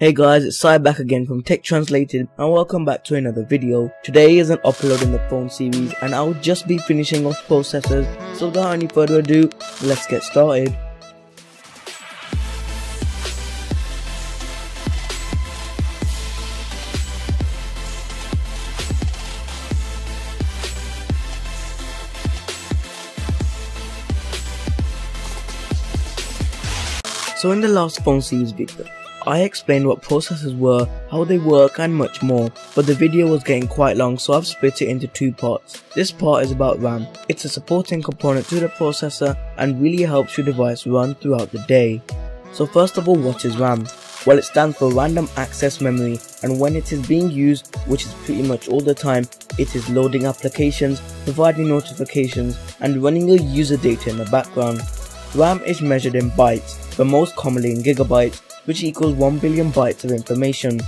Hey guys, it's Sai back again from Tech Translated and welcome back to another video. Today is an upload in the phone series and I'll just be finishing off processors so without any further ado, let's get started. So in the last phone series video, I explained what processors were, how they work and much more, but the video was getting quite long so I've split it into two parts. This part is about RAM. It's a supporting component to the processor and really helps your device run throughout the day. So first of all what is RAM? Well it stands for random access memory and when it is being used, which is pretty much all the time, it is loading applications, providing notifications and running your user data in the background. RAM is measured in bytes, but most commonly in gigabytes which equals 1 billion bytes of information.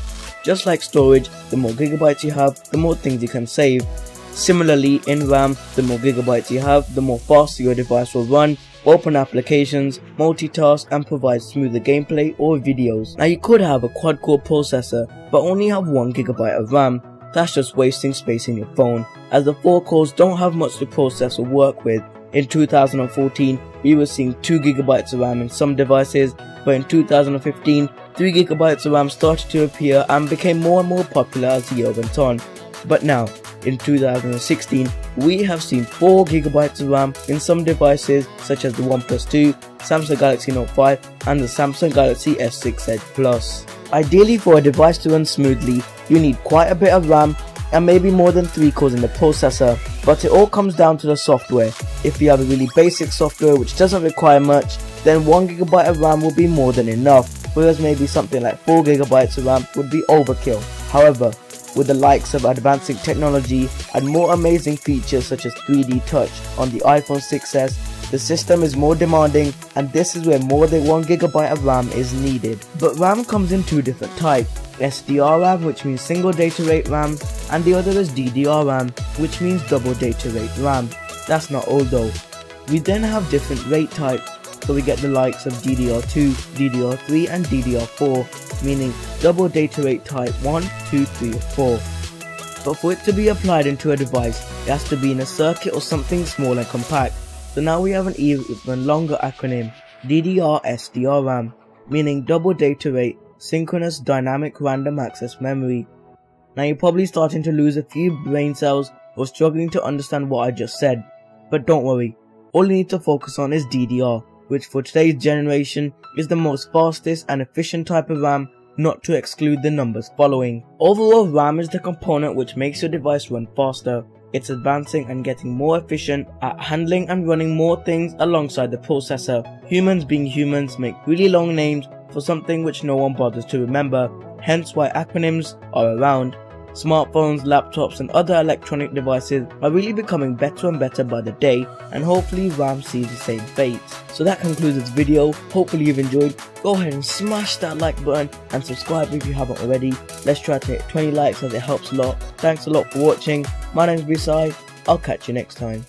Just like storage, the more gigabytes you have, the more things you can save. Similarly, in RAM, the more gigabytes you have, the more faster your device will run, open applications, multitask and provide smoother gameplay or videos. Now you could have a quad-core processor, but only have 1GB of RAM. That's just wasting space in your phone, as the 4 cores don't have much to process or work with. In 2014, we were seeing 2GB of RAM in some devices but in 2015, 3GB of RAM started to appear and became more and more popular as the year went on. But now, in 2016, we have seen 4GB of RAM in some devices such as the OnePlus 2, Samsung Galaxy Note 5 and the Samsung Galaxy S6 Edge Plus. Ideally for a device to run smoothly, you need quite a bit of RAM and maybe more than 3 cores in the processor, but it all comes down to the software. If you have a really basic software which doesn't require much, then 1GB of RAM will be more than enough, whereas maybe something like 4GB of RAM would be overkill. However, with the likes of advancing technology and more amazing features such as 3D touch on the iPhone 6s, the system is more demanding and this is where more than 1GB of RAM is needed. But RAM comes in two different types, SDR RAM which means single data rate RAM and the other is DDR RAM which means double data rate RAM. That's not all though. We then have different rate types so we get the likes of DDR2, DDR3 and DDR4, meaning double data rate type 1, 2, 3 or 4. But for it to be applied into a device, it has to be in a circuit or something small and compact. So now we have an even longer acronym, DDR-SDRAM, meaning double data rate, synchronous dynamic random access memory. Now you're probably starting to lose a few brain cells or struggling to understand what I just said. But don't worry, all you need to focus on is DDR, which for today's generation is the most fastest and efficient type of RAM not to exclude the numbers following. Overall RAM is the component which makes your device run faster. It's advancing and getting more efficient at handling and running more things alongside the processor. Humans being humans make really long names for something which no one bothers to remember, hence why acronyms are around. Smartphones, laptops and other electronic devices are really becoming better and better by the day and hopefully RAM sees the same fate. So that concludes this video, hopefully you've enjoyed, go ahead and smash that like button and subscribe if you haven't already, let's try to hit 20 likes as it helps a lot, thanks a lot for watching, my name is Bisai, I'll catch you next time.